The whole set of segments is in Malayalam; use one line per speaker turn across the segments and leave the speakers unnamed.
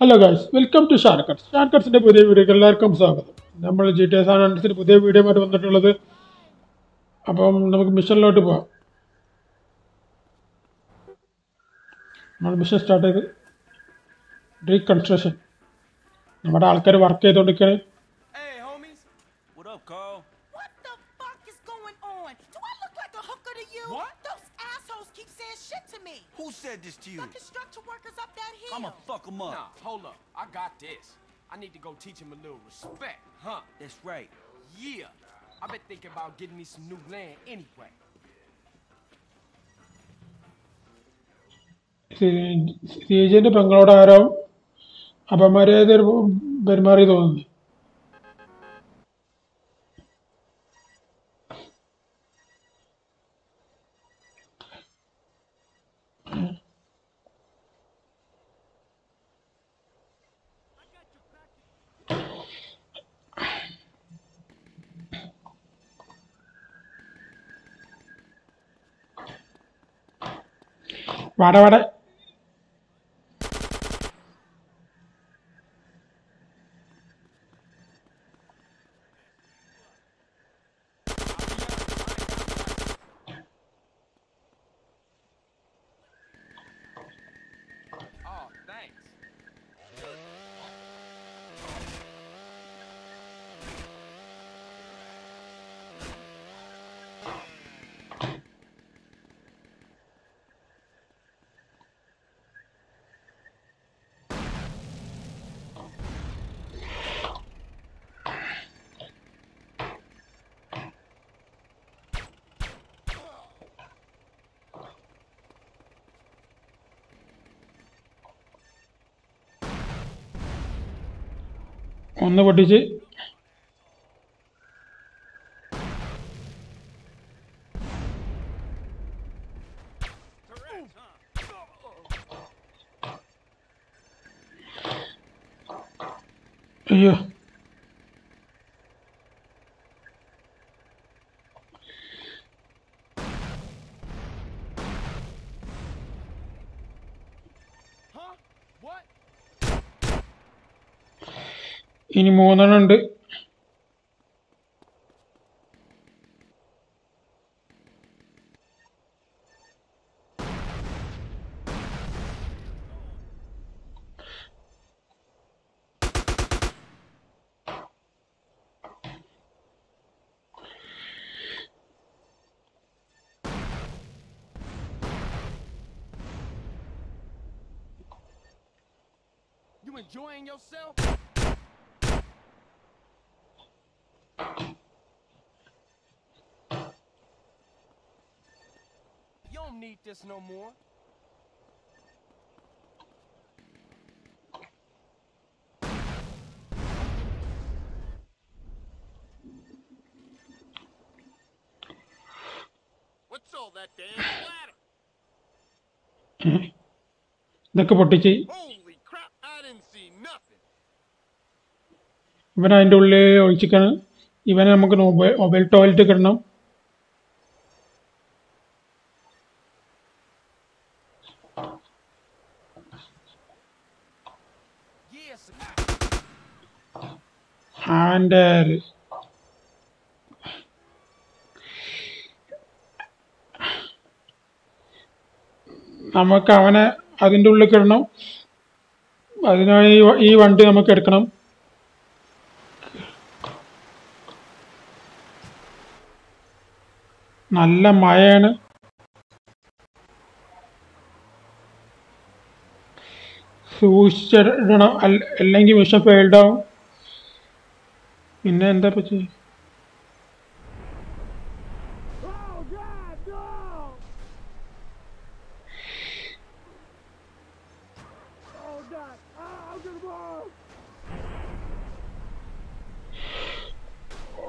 ഹലോ ഗൈസ് വെൽക്കം ടു ഷാർക്കട്സ് ഷാർക്കട്സിന്റെ പുതിയ വീഡിയോക്ക് എല്ലാവർക്കും സ്വാഗതം. നമ്മൾ ജി ടി എസ് ആണ് പുതിയ വീഡിയോ ആയിട്ട് വന്നിട്ടുള്ളത് അപ്പം നമുക്ക് മിഷനിലോട്ട് പോവാം. നമ്മൾ മിഷൻ സ്റ്റാർട്ട് ചെയ്ത് റീകൺസ്ട്രക്ഷൻ നമ്മുടെ ആൾക്കാർ വർക്ക് ചെയ്തുകൊണ്ടിരിക്കുകയാണ്.
to me.
Who said this to you?
The construction workers up that hill.
I'ma fuck him up.
Nah, hold up. I got this. I need to go teach him a little respect, huh?
That's right.
Yeah. I've been thinking about getting me some new land anyway.
സീജന്റെ പെങ്ങളോട് ആരോ അപമര്യാദ പെരുമാറി തോന്നുന്നു
வட வட
ഒന്ന് പൊട്ടിച്ച്. അയ്യോ. ഇനി മൂന്നെണ്ണം ഉണ്ട്
You enjoying yourself? don't need this no more. What's all that damn clatter?
ഇതൊക്കെ പൊട്ടിച്ച്
Holy crap, I didn't see nothing.
ഇവൻ അതിൻ്റെ ഉള്ളിൽ ഒഴിച്ചിക്കാണ് ഇവനെ നമുക്ക് മൊബൈൽ മൊബൈൽ ടോയ്ലറ്റ് കിടണം ഹാൻഡർ നമുക്ക് അവനെ അതിന്റെ ഉള്ളിൽ കിടണം. അതിനായി ഈ വണ്ടി നമുക്ക് എടുക്കണം. നല്ല മഴയാണ്. സൂക്ഷിച്ചിടണം. അല്ല- അല്ലെങ്കിൽ മിഷൻ ഫെയിൽഡ് ആവും. പിന്നെ എന്താ പറ്റി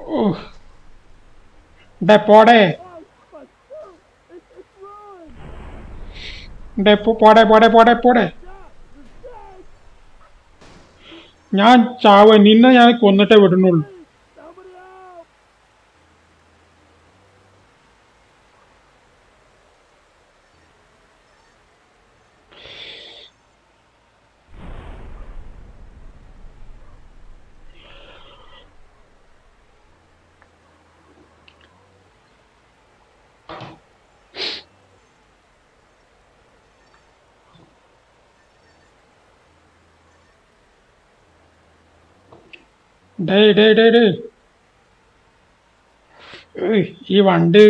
ഓ ഡേ പോടെ ഡേ പോ- പോടെ പോടെ പോടെ പോടെ ഞാൻ ചാവ നിന്നെ ഞാൻ കൊന്നിട്ടേ വിടുന്നുള്ളൂ. ഡേ ഡേ ഡേ ഈ വണ്ടി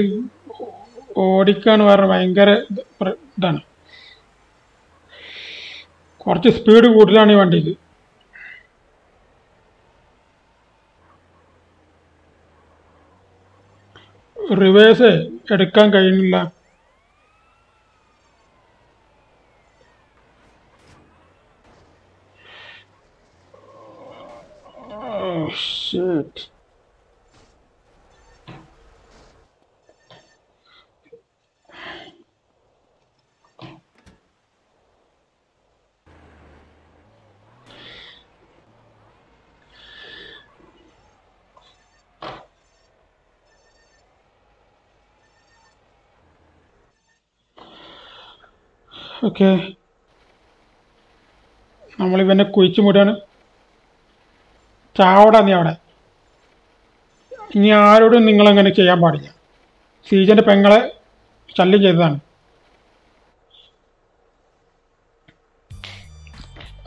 ഓടിക്കാൻ പറഞ്ഞ ഭയങ്കര ഇത് ഇതാണ്. കുറച്ച് സ്പീഡ് കൂടുതലാണ് ഈ വണ്ടിക്ക്. റിവേഴ്സ് എടുക്കാൻ കഴിയുന്നില്ല. Shit. ഓക്കെ നമ്മളിവനെ കുഴിച്ചു മൂടാണ് ചാവടാ നീ അവിടെ. ഇനി ആരോടും നിങ്ങളങ്ങനെ ചെയ്യാൻ പാടില്ല. സീജന്റെ പെങ്ങളെ ശല്യം ചെയ്തതാണ്.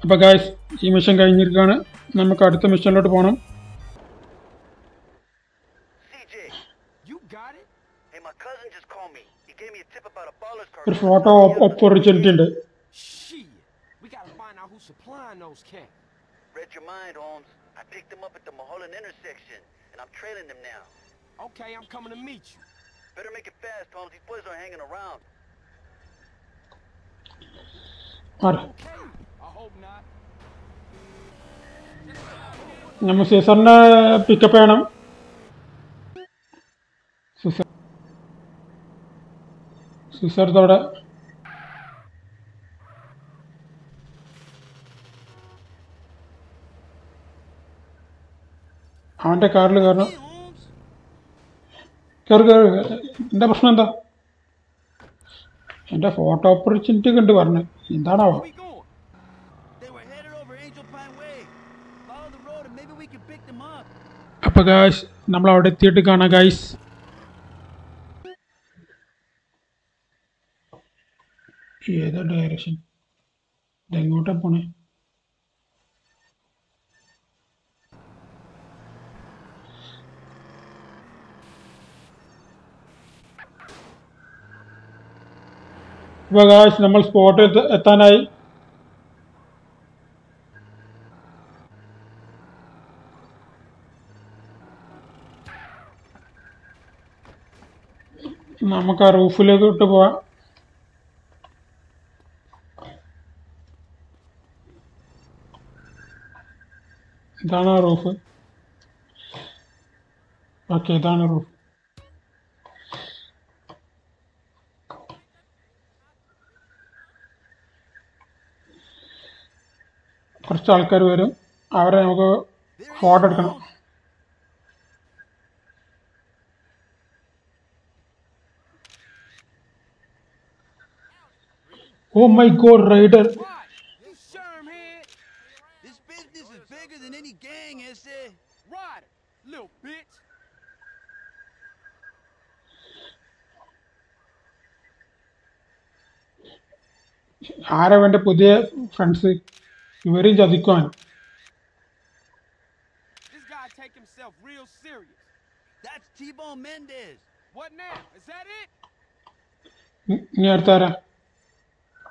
അപ്പോൾ ഗായ്സ് ഈ മിഷൻ കഴിഞ്ഞിരിക്കുകയാണ്. നമുക്ക് അടുത്ത മിഷനിലോട്ട് പോകണം ഒരു ഫോട്ടോ ഓപ്പർച്യൂണിറ്റി ഉണ്ട്.
Read your mind, Holmes. I picked them up at the Mulholland intersection, and I'm trailing them now.
Okay, I'm coming to meet you.
Better make it fast, Holmes. These boys are hanging around.
ആര്?
Okay. I hope not.
നമ്മൾ സീസറിനെ പിക്കപ്പ് ചെയ്യണം സീസർ സീസർ അവിടെ അവന്റെ കാറിൽ കയറണം. കയറി കയറി എന്താ പ്രശ്നം എന്താ? എന്റെ ഫോട്ടോ ഓപ്പർച്യൂണിറ്റി കണ്ട് പറഞ്ഞു. എന്താണാവോ? അപ്പൊ ഗായ്സ് നമ്മൾ അവിടെ എത്തിയിട്ട് കാണാം ഗായ്സ് ഏതാ ഡയറക്ഷൻ ഇതെങ്ങോട്ടാ പോണേ? ഗായ്സ് നമ്മൾ സ്പോട്ടിൽ എത്താനായി. നമുക്ക് ആ റൂഫിലേക്ക് ഇട്ട് പോവാം. ഇതാണ് ആ റൂഫ് ഓക്കെ ഇതാണ് റൂഫ് കുറച്ച് ആൾക്കാർ വരും അവരെ നമുക്ക് ഫോട്ടോ എടുക്കണം ഓ my god rider
What? You Shermhead?
This business is bigger than any gang, is it?
Ryder. Little bitch.
ആരാ വേണ്ട പുതിയ friends You range of the coin.
This guy take himself real serious.
That's T-Bone Mendez.
What now? Is that it?
Niartara.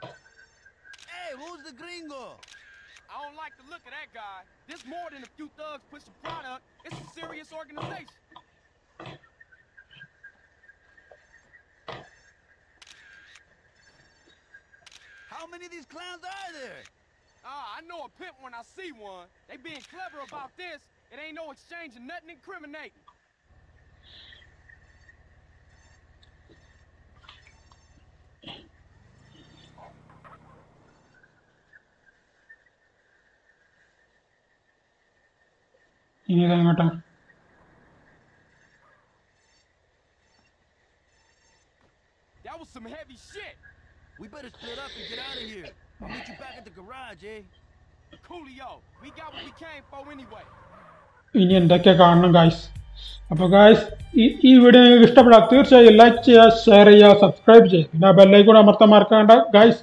Hey, who's the gringo?
I don't like the look of that guy. This more than a few thugs push a product. It's a serious organization.
How many of these clowns are there?
Ah, I know a pimp when I see one. They being clever about this. It ain't no exchange of nothing incriminating.
ഇനി ഇതെങ്ങോട്ടാ
That was some heavy shit.
We better split up and get out of here. I'll meet you back at the garage, eh?
Coolio, we got what we came for anyway.
ഇനി എന്തൊക്കെയാ കാണണം ഗായ്സ് അപ്പോൾ ഗായ്സ് ഈ ഈ വീഡിയോ നിങ്ങൾക്ക് ഇഷ്ടപ്പെടാം തീർച്ചയായും ലൈക്ക് ചെയ്യുക ഷെയർ ചെയ്യുക സബ്സ്ക്രൈബ് ചെയ്യുക പിന്നെ ആ ബെല്ലൈക്കൂടെ അമർത്താൻ മറക്കാണ്ട ഗായ്സ്